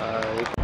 Uh,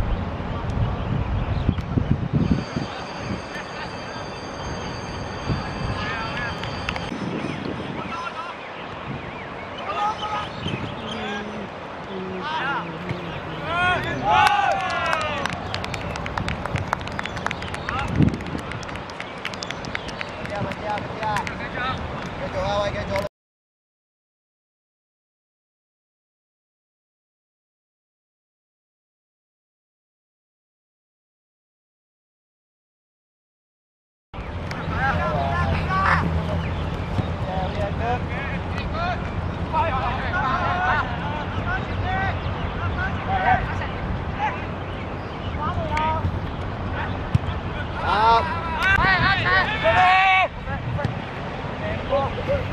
Woo!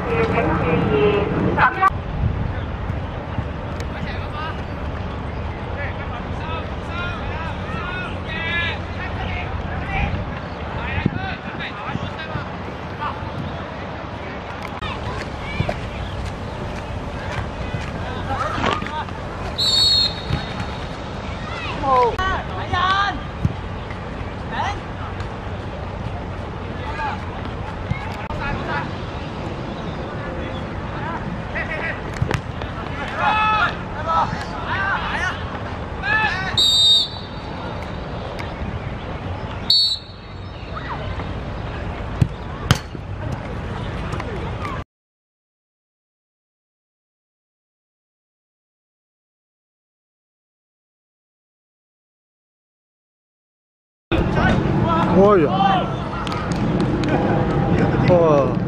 请注意。Olha. Ó.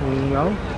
Não.